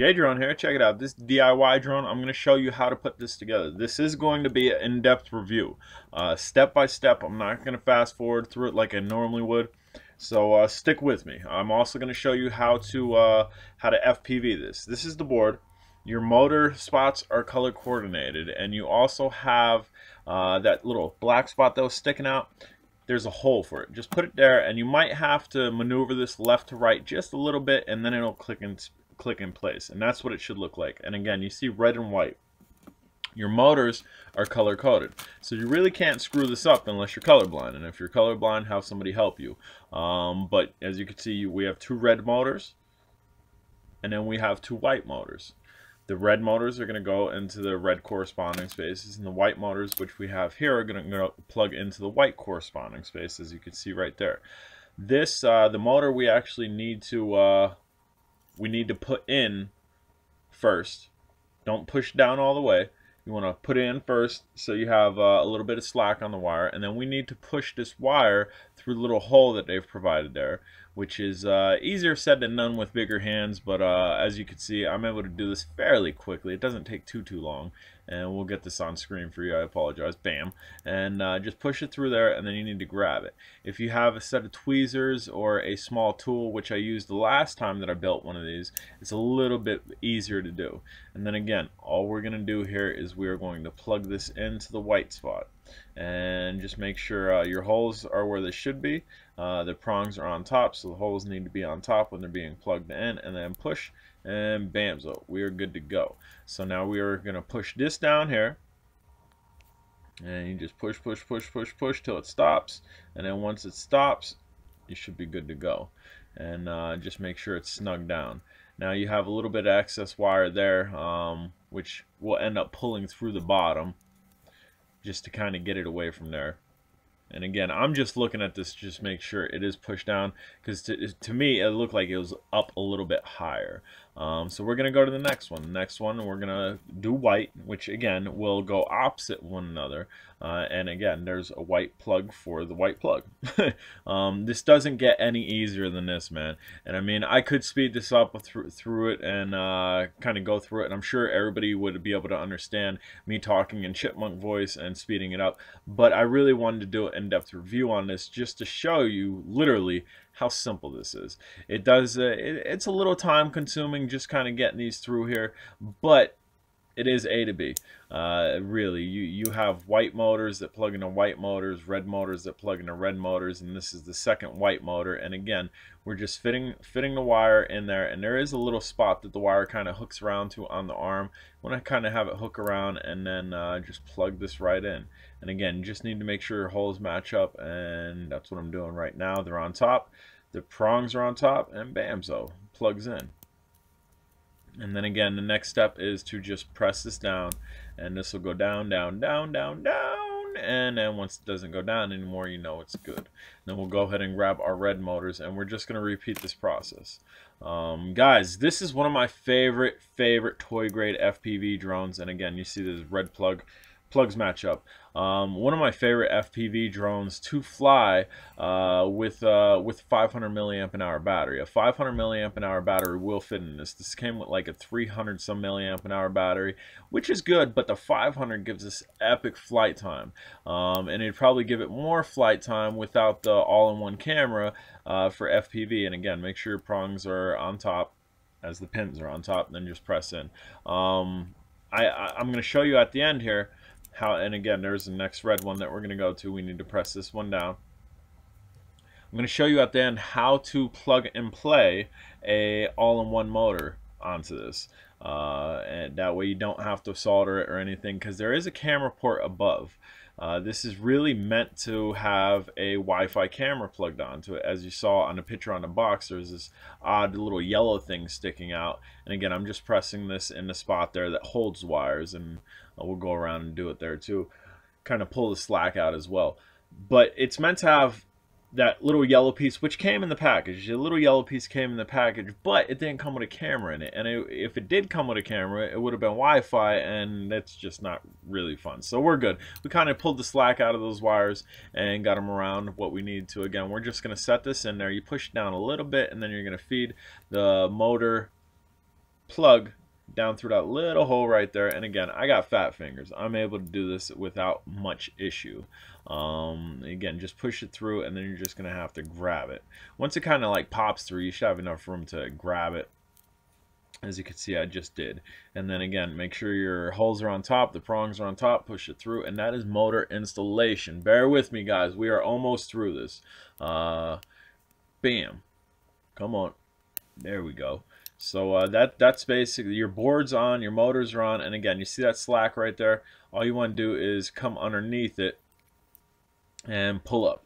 Jay Drone here. Check it out. This DIY drone, I'm going to show you how to put this together. This is going to be an in-depth review. Uh, step by step, I'm not going to fast forward through it like I normally would. So uh, stick with me. I'm also going to show you how to uh, how to FPV this. This is the board. Your motor spots are color coordinated and you also have uh, that little black spot that was sticking out there's a hole for it. Just put it there, and you might have to maneuver this left to right just a little bit, and then it'll click in, click in place. And that's what it should look like. And again, you see red and white. Your motors are color coded. So you really can't screw this up unless you're colorblind. And if you're colorblind, have somebody help you. Um, but as you can see, we have two red motors, and then we have two white motors. The red motors are going to go into the red corresponding spaces, and the white motors, which we have here, are going to plug into the white corresponding space, as you can see right there. This, uh, the motor we actually need to, uh, we need to put in first. Don't push down all the way. You want to put it in first so you have uh, a little bit of slack on the wire, and then we need to push this wire through the little hole that they've provided there which is uh, easier said than done with bigger hands but uh, as you can see I'm able to do this fairly quickly it doesn't take too too long and we'll get this on screen for you I apologize bam and uh, just push it through there and then you need to grab it. If you have a set of tweezers or a small tool which I used the last time that I built one of these it's a little bit easier to do. And then again all we're gonna do here is we are going to plug this into the white spot. And just make sure uh, your holes are where they should be. Uh, the prongs are on top so the holes need to be on top when they're being plugged in and then push and bam so we are good to go. So now we are going to push this down here. And you just push push push push push till it stops. And then once it stops you should be good to go. And uh, just make sure it's snug down. Now you have a little bit of excess wire there um, which will end up pulling through the bottom just to kind of get it away from there. And again, I'm just looking at this just make sure it is pushed down because to, to me it looked like it was up a little bit higher. Um, so we're going to go to the next one. The next one we're going to do white, which again will go opposite one another. Uh, and again, there's a white plug for the white plug. um, this doesn't get any easier than this, man. And I mean, I could speed this up through, through it and uh, kind of go through it. And I'm sure everybody would be able to understand me talking in chipmunk voice and speeding it up. But I really wanted to do an in-depth review on this just to show you literally how simple this is. It does, uh, it, it's a little time consuming just kind of getting these through here, but it is A to B. Uh, really, you, you have white motors that plug into white motors, red motors that plug into red motors, and this is the second white motor. And again, we're just fitting fitting the wire in there, and there is a little spot that the wire kind of hooks around to on the arm. want to kind of have it hook around and then uh, just plug this right in. And again, you just need to make sure your holes match up, and that's what I'm doing right now. They're on top, the prongs are on top, and bam, so plugs in. And then again, the next step is to just press this down, and this will go down, down, down, down, down, and then once it doesn't go down anymore, you know it's good. Then we'll go ahead and grab our red motors, and we're just going to repeat this process. Um, guys, this is one of my favorite, favorite toy grade FPV drones, and again, you see this red plug plugs match up. Um, one of my favorite FPV drones to fly uh, with uh, with 500 milliamp an hour battery. A 500 milliamp an hour battery will fit in this. This came with like a 300 some milliamp an hour battery, which is good, but the 500 gives us epic flight time, um, and it'd probably give it more flight time without the all-in-one camera uh, for FPV. And again, make sure your prongs are on top as the pins are on top, then just press in. Um, I, I, I'm going to show you at the end here how and again there's the next red one that we're going to go to. We need to press this one down. I'm going to show you at the end how to plug and play a all-in-one motor onto this. Uh, and that way you don't have to solder it or anything because there is a camera port above uh, this is really meant to have a Wi-Fi camera plugged onto it. As you saw on the picture on the box, there's this odd little yellow thing sticking out. And again, I'm just pressing this in the spot there that holds wires, and we'll go around and do it there too. Kind of pull the slack out as well. But it's meant to have that little yellow piece, which came in the package. The little yellow piece came in the package, but it didn't come with a camera in it. And it, if it did come with a camera, it would have been Wi-Fi, and that's just not really fun. So we're good. We kind of pulled the slack out of those wires and got them around what we need to. Again, we're just going to set this in there. You push down a little bit, and then you're going to feed the motor plug down through that little hole right there. And again, I got fat fingers. I'm able to do this without much issue. Um, again, just push it through and then you're just going to have to grab it. Once it kind of like pops through, you should have enough room to grab it. As you can see, I just did. And then again, make sure your holes are on top, the prongs are on top, push it through, and that is motor installation. Bear with me, guys. We are almost through this. Uh, bam. Come on. There we go. So uh, that that's basically your board's on, your motors are on, and again, you see that slack right there? All you want to do is come underneath it and pull up.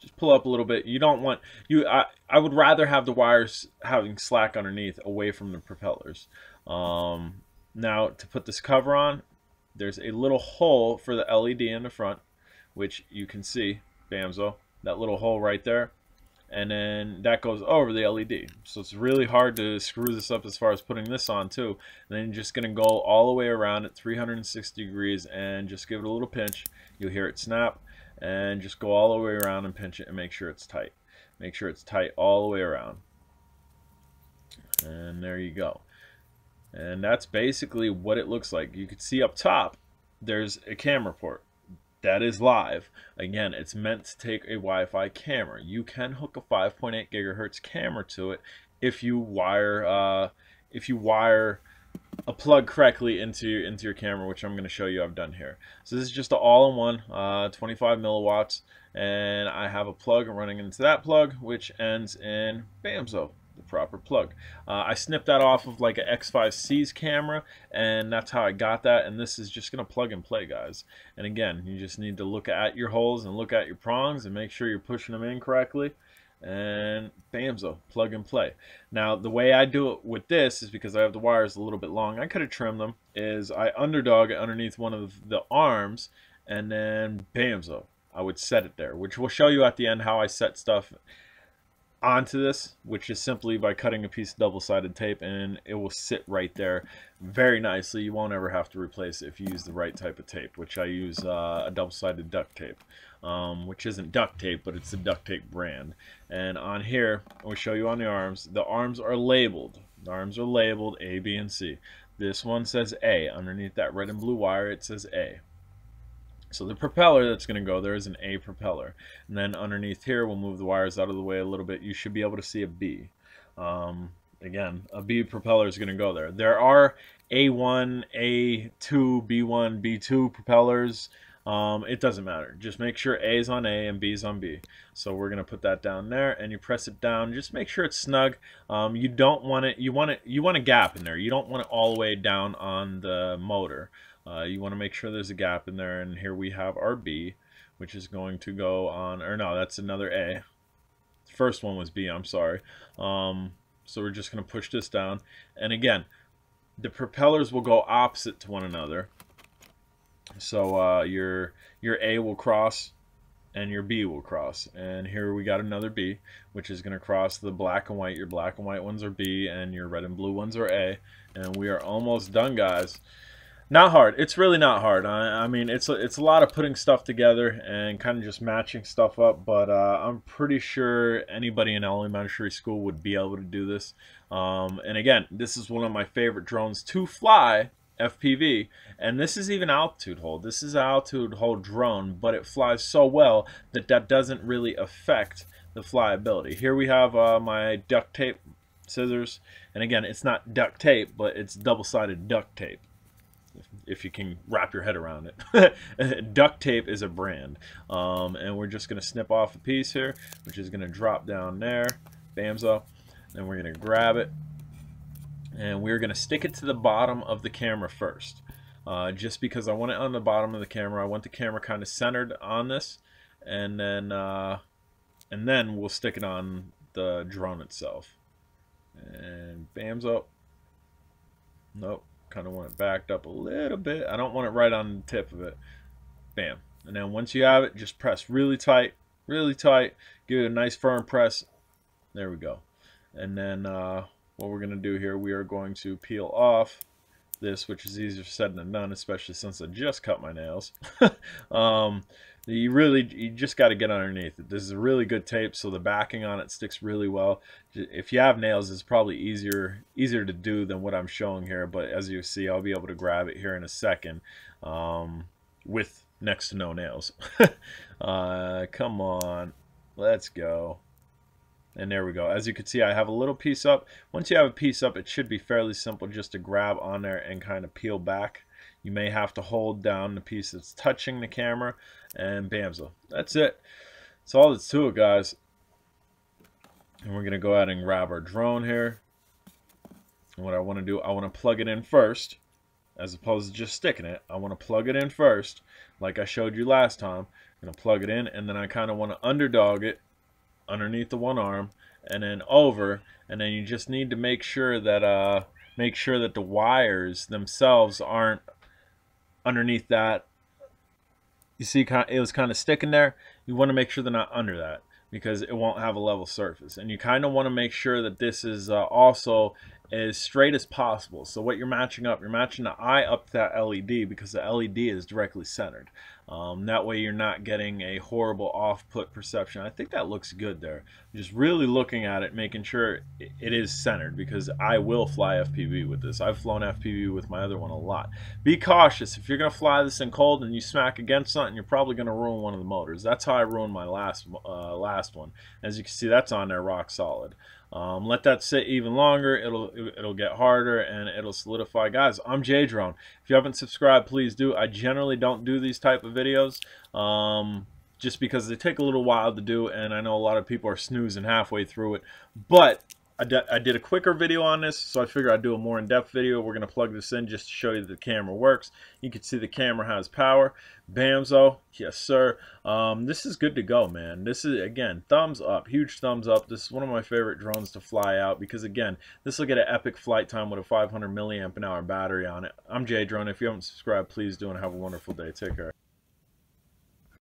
Just pull up a little bit. You don't want you. I I would rather have the wires having slack underneath, away from the propellers. Um, now to put this cover on, there's a little hole for the LED in the front, which you can see, Bamzo, that little hole right there and then that goes over the LED. So it's really hard to screw this up as far as putting this on too. And then you're just going to go all the way around at 360 degrees and just give it a little pinch. You'll hear it snap and just go all the way around and pinch it and make sure it's tight. Make sure it's tight all the way around. And there you go. And that's basically what it looks like. You can see up top, there's a camera port that is live. Again, it's meant to take a Wi-Fi camera. You can hook a 5.8 gigahertz camera to it if you wire uh, if you wire a plug correctly into into your camera, which I'm going to show you I've done here. So this is just an all-in-one, uh, 25 milliwatts, and I have a plug running into that plug, which ends in BAMZO the proper plug. Uh, I snipped that off of like an X5C's camera and that's how I got that and this is just going to plug and play guys. And again, you just need to look at your holes and look at your prongs and make sure you're pushing them in correctly and bamzo, plug and play. Now the way I do it with this is because I have the wires a little bit long, I could have trimmed them, is I underdog it underneath one of the arms and then bamzo. I would set it there, which we'll show you at the end how I set stuff onto this, which is simply by cutting a piece of double-sided tape and it will sit right there very nicely. You won't ever have to replace it if you use the right type of tape, which I use uh, a double-sided duct tape, um, which isn't duct tape, but it's a duct tape brand. And on here, I'll show you on the arms, the arms are labeled. The arms are labeled A, B, and C. This one says A. Underneath that red and blue wire, it says A. So the propeller that's going to go there is an A propeller. And then underneath here, we'll move the wires out of the way a little bit. You should be able to see a B. Um, again, a B propeller is going to go there. There are A1, A2, B1, B2 propellers. Um, it doesn't matter. Just make sure A is on A and B is on B. So we're going to put that down there and you press it down. Just make sure it's snug. Um, you don't want it, you want it, you want a gap in there. You don't want it all the way down on the motor. Uh, you want to make sure there's a gap in there, and here we have our B, which is going to go on, or no, that's another A. First one was B, I'm sorry. Um, so we're just going to push this down. And again, the propellers will go opposite to one another. So uh, your, your A will cross and your B will cross. And here we got another B, which is going to cross the black and white. Your black and white ones are B, and your red and blue ones are A. And we are almost done, guys. Not hard. It's really not hard. I, I mean, it's a, it's a lot of putting stuff together and kind of just matching stuff up. But uh, I'm pretty sure anybody in elementary school would be able to do this. Um, and again, this is one of my favorite drones to fly, FPV. And this is even altitude hold. This is an altitude hold drone, but it flies so well that that doesn't really affect the flyability. Here we have uh, my duct tape scissors. And again, it's not duct tape, but it's double-sided duct tape if you can wrap your head around it. Duct tape is a brand. Um, and we're just going to snip off a piece here, which is going to drop down there. Bamzo. Then we're going to grab it. And we're going to stick it to the bottom of the camera first. Uh, just because I want it on the bottom of the camera. I want the camera kind of centered on this. And then, uh, and then we'll stick it on the drone itself. And bamzo. Nope kind of want it backed up a little bit. I don't want it right on the tip of it. Bam. And then once you have it, just press really tight, really tight. Give it a nice firm press. There we go. And then uh, what we're going to do here, we are going to peel off this, which is easier said than done, especially since I just cut my nails. um, you really, you just got to get underneath it. This is a really good tape, so the backing on it sticks really well. If you have nails, it's probably easier easier to do than what I'm showing here, but as you see, I'll be able to grab it here in a second um, with next to no nails. uh, come on, let's go. And there we go. As you can see, I have a little piece up. Once you have a piece up, it should be fairly simple just to grab on there and kind of peel back. You may have to hold down the piece that's touching the camera and bamzo. That's it. That's all that's to it, guys. And we're going to go ahead and grab our drone here. And what I want to do, I want to plug it in first as opposed to just sticking it. I want to plug it in first like I showed you last time. I'm going to plug it in and then I kind of want to underdog it underneath the one arm and then over and then you just need to make sure that uh make sure that the wires themselves aren't underneath that you see it was kind of sticking there you want to make sure they're not under that because it won't have a level surface and you kind of want to make sure that this is uh, also as straight as possible. So what you're matching up, you're matching the eye up to that LED because the LED is directly centered. Um, that way you're not getting a horrible off-put perception. I think that looks good there. Just really looking at it, making sure it is centered because I will fly FPV with this. I've flown FPV with my other one a lot. Be cautious. If you're going to fly this in cold and you smack against something, you're probably going to ruin one of the motors. That's how I ruined my last, uh, last one. As you can see, that's on there rock solid. Um, let that sit even longer. It'll it'll get harder and it'll solidify. Guys, I'm Jay Drone. If you haven't subscribed, please do. I generally don't do these type of videos. Um, just because they take a little while to do and I know a lot of people are snoozing halfway through it but I, did a quicker video on this, so I figured I'd do a more in-depth video. We're going to plug this in just to show you that the camera works. You can see the camera has power. Bamzo, yes sir. Um, this is good to go, man. This is, again, thumbs up, huge thumbs up. This is one of my favorite drones to fly out because, again, this will get an epic flight time with a 500 milliamp an hour battery on it. I'm Jay Drone. If you haven't subscribed, please do and have a wonderful day. Take care.